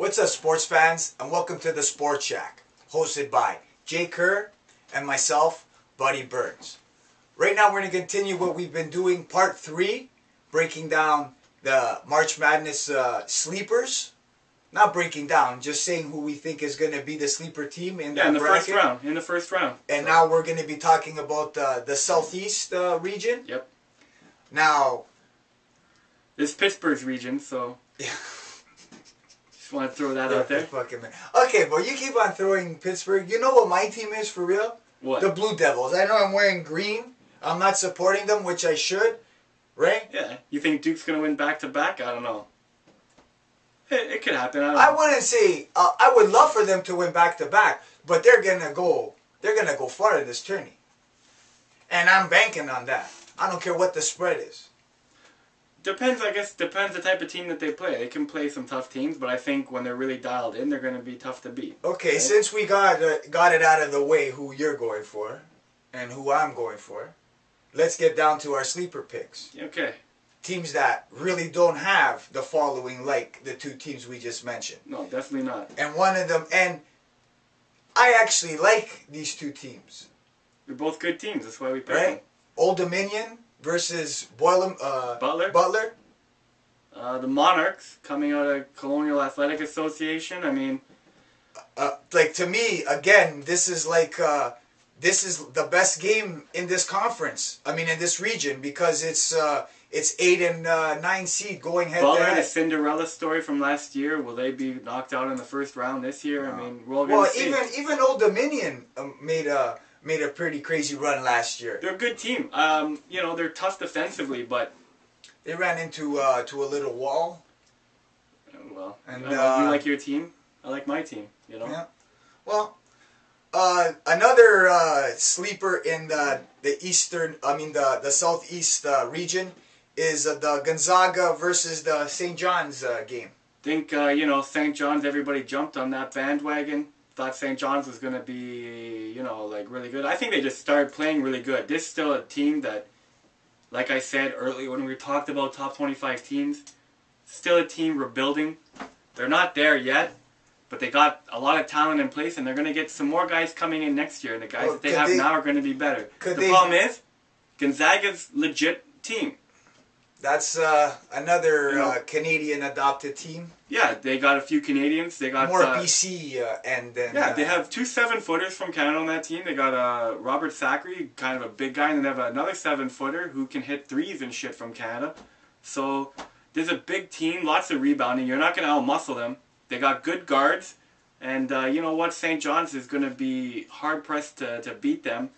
What's up, sports fans, and welcome to the Sports Shack, hosted by Jay Kerr and myself, Buddy Burnz. Right now, we're going to continue what we've been doing, part three, breaking down the March Madness uh, sleepers. Not breaking down, just saying who we think is going to be the sleeper team in Yeah, in the bracket. first round. In the first round. And now we're going to be talking about uh, the Southeast uh, region. Yep. Now, This is Pittsburgh's region, so yeah. Just want to throw that out there. Fucking man. Okay, but you keep on throwing Pittsburgh. You know what my team is for real? What? The Blue Devils. I know I'm wearing green. I'm not supporting them, which I should, right? yeah. You think Duke's gonna win back to back? I don't know. It, it could happen. I I wouldn't say uh, I would love for them to win back to back, but they're gonna go. They're gonna go far in this tourney, and I'm banking on that. I don't care what the spread is. Depends, I guess. Depends the type of team that they play. They can play some tough teams, but I think when they're really dialed in, they're gonna be tough to beat. Okay, Right. since we got uh, got it out of the way, who you're going for, and who I'm going for, let's get down to our sleeper picks. Okay. Teams that really don't have the following like the two teams we just mentioned. No, definitely not. and one of them and I actually like these two teams, They're both good teams. That's why we picked right? them. Old Dominion versus uh, Butler. Butler. Uh, the Monarchs coming out of Colonial Athletic Association. I mean, Uh, like to me, again, this is like uh, this is the best game in this conference. I mean, in this region because it's uh, it's eight and uh, nine seed going head to Butler, the. Cinderella story from last year. Will they be knocked out in the first round this year? I mean, we're all Well, see. even even Old Dominion um, made a made a pretty crazy run last year. They're a good team. Um, you know, they're tough defensively, but They ran into uh, to a little wall. well, And, I like- uh, you like your team. I like my team. You know. Yeah. Well, uh, another uh, sleeper in the the eastern, I mean the the southeast uh, region, is uh, the Gonzaga versus the St. John's uh, game. Think uh, you know St. John's. Everybody jumped on that bandwagon. Thought St. John's was gonna be you know like really good. I think they just started playing really good. This is still a team that, like I said earlier when we talked about top twenty-five teams, still a team rebuilding. They're not there yet, but they got a lot of talent in place, and they're gonna get some more guys coming in next year. And the guys Well, that they have they- now are gonna be better. the they- problem is, Gonzaga's legit team. That's uh, another You know- uh, Canadian adopted team. Yeah, they got a few Canadians. They got More uh, BC uh, and then Yeah, uh, they have two seven footers from Canada on that team. They got uh, Robert Sacre, kind of a big guy, and then they have another seven footer who can hit threes and shit from Canada. So there's a big team, lots of rebounding. You're not going to outmuscle them. They got good guards, and uh, you know what? St. John's is going to be hard pressed to, to beat them.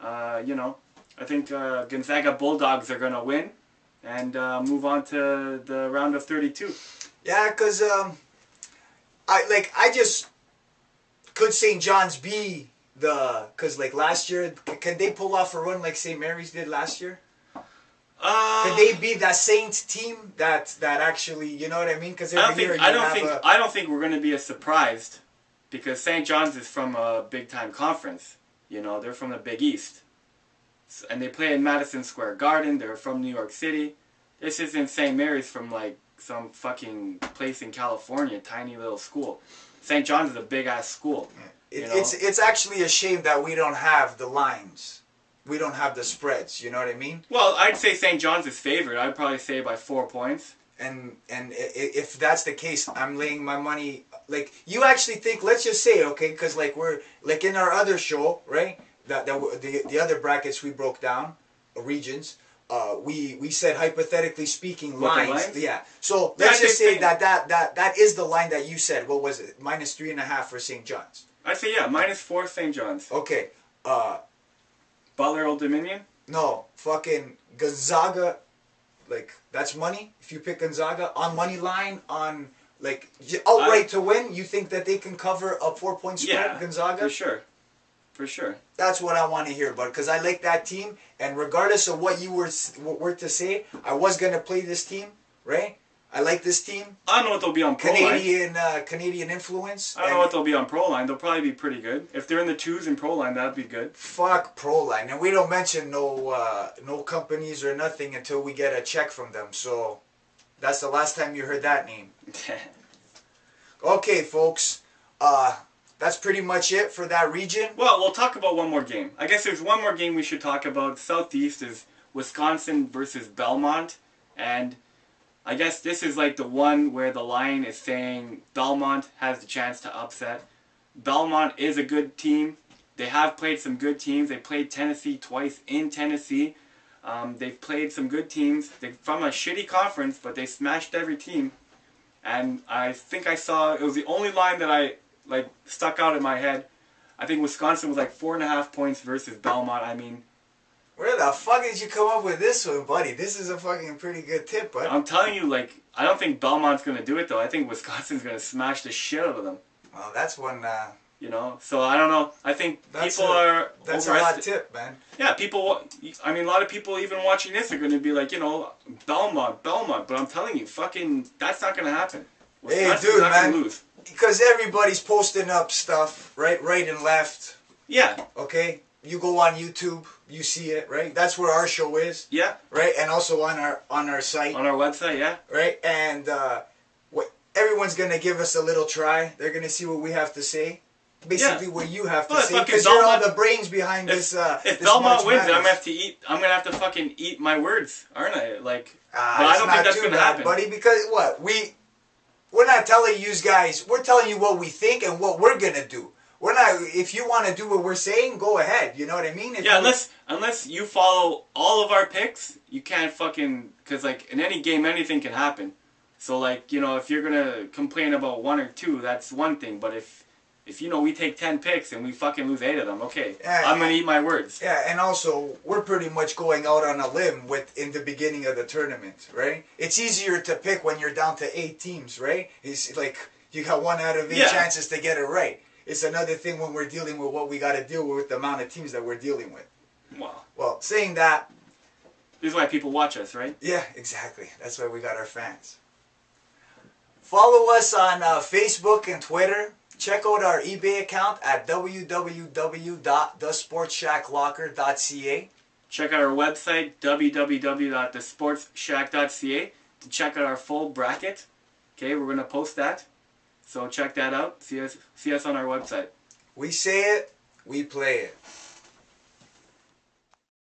Uh, you know, I think uh, Gonzaga Bulldogs are going to win and uh, move on to the round of 32. Yeah, cause um, I like I just could St. John's be the cause like last year can they pull off a run like St. Mary's did last year? Uh, Could they be that Saints team that that actually you know what I mean? Because I don't think I don't think I don't think we're going to be as surprised because St. John's is from a big time conference. You know, they're from the Big East, and they play in Madison Square Garden. They're from New York City. This is in St. Mary's from like some fucking place in California, tiny little school. St. John's is a big ass school. it, it's it's actually a shame that we don't have the lines, we don't have the spreads. You know what I mean? Well, I'd say St. John's is favored. I'd probably say by four points. and and if that's the case, I'm laying my money. Like you actually think? Let's just say okay, because like we're like in our other show, right? That that the the other brackets we broke down, uh, regions. Uh, we we said hypothetically speaking lines, lines? yeah. So let's I just say that that that that is the line that you said. What was it? Minus three and a half for St. John's. I'd say yeah, minus four St. John's. Okay. Uh, Butler Old Dominion. no, fucking Gonzaga, like that's money. If you pick Gonzaga on money line on like outright to win, you think that they can cover a four point spread, Yeah, Gonzaga? for sure, for sure. That's what I want to hear, but because I like that team, and regardless of what you were were to say, I was gonna play this team, right? I like this team, I don't know what they'll be on pro. Canadian uh, Canadian influence. I don't know what they'll be on pro line. They'll probably be pretty good. If they're in the twos in pro line, that'd be good. Fuck Proline, and we don't mention no uh, no companies or nothing until we get a check from them. So that's the last time you heard that name. Okay, folks. Uh, that's pretty much it for that region. Well, we'll talk about one more game. I guess there's one more game we should talk about. Southeast is Wisconsin versus Belmont, and I guess this is like the one where the line is saying Belmont has the chance to upset. Belmont is a good team. They have played some good teams. They played Tennessee twice in Tennessee. Um, they've played some good teams. They're from a shitty conference, but they smashed every team. And I think I saw it was the only line that I like stuck out in my head. I think Wisconsin was like four and a half points versus Belmont. I mean, Where the fuck did you come up with this one, buddy? This is a fucking pretty good tip, bud. I'm telling you, like, I don't think Belmont's gonna do it though. I think Wisconsin's gonna smash the shit out of them. Well, that's one. Uh, You know, so I don't know. I think That's people a- are that's a hot tip, man. Yeah, people. I mean, a lot of people even watching this are going to be like, you know, Belmont, Belmont. But I'm telling you, fucking, that's not going to Hey, dude, man. Because everybody's posting up stuff, right, right and left. Yeah, Okay, you go on YouTube, you see it, right? That's where our show is, yeah. right? And also on our on our site, On our website, yeah. right? And uh, what everyone's gonna give us a little try. They're gonna see what we have to say. Basically, what you have to say, because you're all the brains behind If, this. Uh, if this Belmont wins, I'm gonna have to eat. I'm gonna have to fucking eat my words, aren't I? Like, but I don't think that's gonna bad, happen. buddy. Because what we we're not telling you guys. We're telling you what we think and what we're gonna do. We're not. If you want to do what we're saying, go ahead. You know what I mean? If Yeah, unless unless you follow all of our picks, you can't fucking because like in any game anything can happen. So like you know if you're gonna complain about one or two, that's one thing. But if if you know we take ten picks and we fucking lose eight of them, okay, Yeah. I'm gonna eat my words. Yeah, and also we're pretty much going out on a limb with in the beginning of the tournament, right? It's easier to pick when you're down to eight teams, right? It's like you got one out of eight Yeah. chances to get it right. It's another thing when we're dealing with what we got to deal with the amount of teams that we're dealing with. Wow, Well, saying that, this is why people watch us, right? yeah, exactly. That's why we got our fans. Follow us on uh, Facebook and Twitter. Check out our eBay account at www.thesportsshacklocker.ca. Check out our website www.thesportsshack.ca to check out our full bracket. Okay, we're gonna post that, so check that out. See us see us on our website. We say it, we play it.